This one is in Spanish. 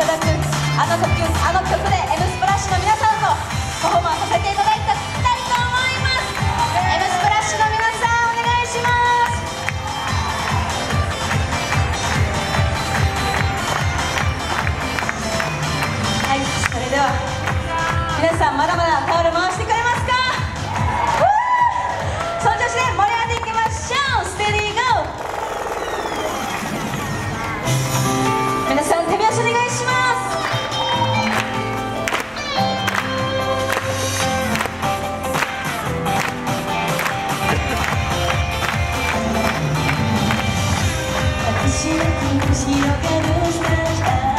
안아 잡기운, 안아 잡기운, 안아 잡기운. siento, quisiera que me